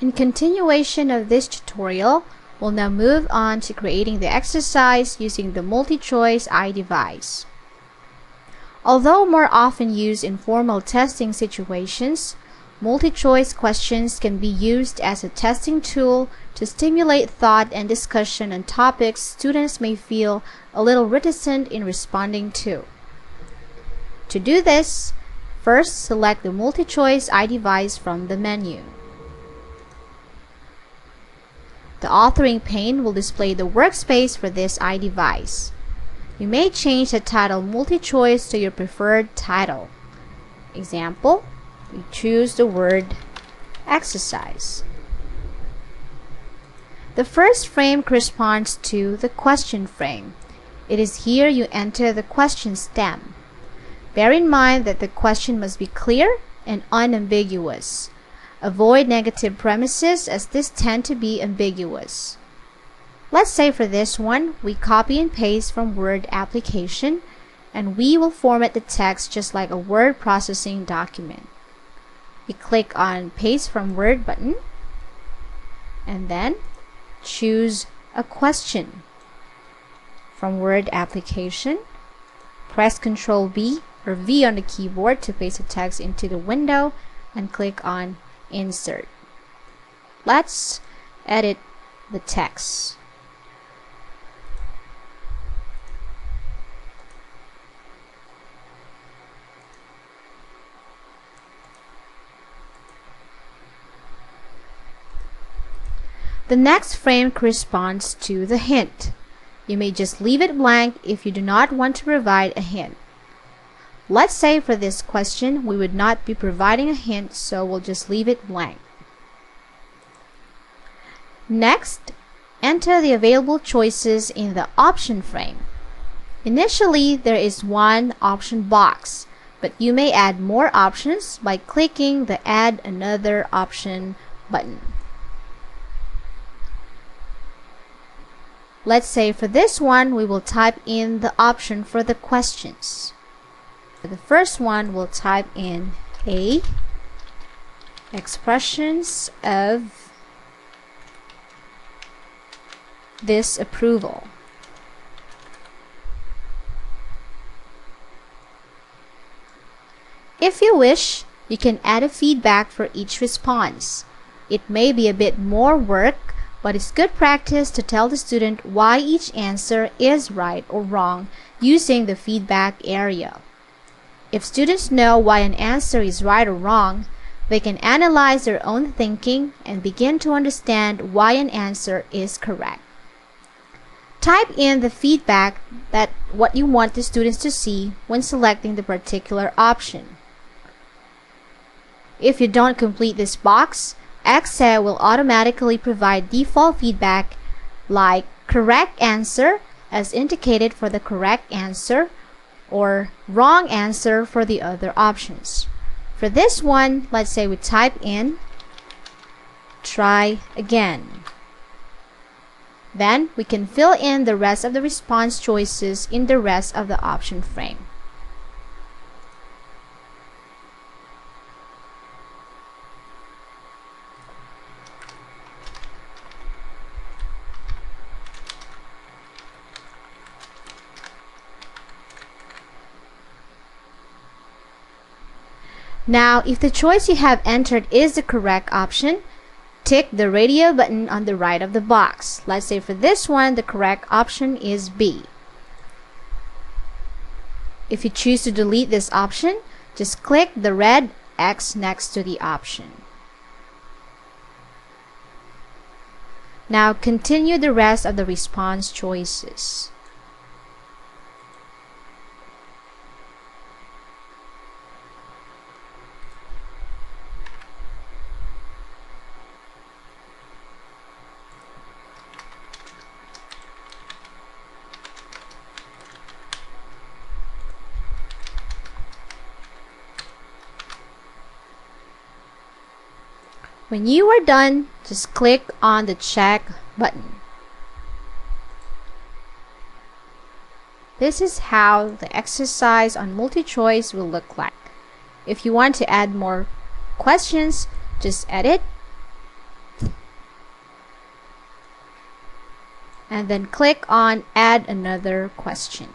In continuation of this tutorial, we'll now move on to creating the exercise using the multi-choice iDevice. Although more often used in formal testing situations, multi-choice questions can be used as a testing tool to stimulate thought and discussion on topics students may feel a little reticent in responding to. To do this, first select the multi-choice iDevice from the menu. The authoring pane will display the workspace for this iDevice. You may change the title multi-choice to your preferred title. Example, we choose the word exercise. The first frame corresponds to the question frame. It is here you enter the question stem. Bear in mind that the question must be clear and unambiguous. Avoid negative premises as this tend to be ambiguous. Let's say for this one, we copy and paste from Word application and we will format the text just like a word processing document. We click on Paste from Word button and then choose a question from Word application. Press Ctrl B or V on the keyboard to paste the text into the window and click on insert. Let's edit the text. The next frame corresponds to the hint. You may just leave it blank if you do not want to provide a hint. Let's say for this question we would not be providing a hint so we'll just leave it blank. Next, enter the available choices in the option frame. Initially, there is one option box, but you may add more options by clicking the Add Another Option button. Let's say for this one, we will type in the option for the questions. The first one, we'll type in A expressions of disapproval. If you wish, you can add a feedback for each response. It may be a bit more work, but it's good practice to tell the student why each answer is right or wrong using the feedback area. If students know why an answer is right or wrong, they can analyze their own thinking and begin to understand why an answer is correct. Type in the feedback that what you want the students to see when selecting the particular option. If you don't complete this box, eXe will automatically provide default feedback like correct answer as indicated for the correct answer or wrong answer for the other options. For this one, let's say we type in try again. Then we can fill in the rest of the response choices in the rest of the option frame. Now, if the choice you have entered is the correct option, tick the radio button on the right of the box. Let's say for this one, the correct option is B. If you choose to delete this option, just click the red X next to the option. Now continue the rest of the response choices. When you are done, just click on the check button. This is how the exercise on multi-choice will look like. If you want to add more questions, just edit and then click on add another question.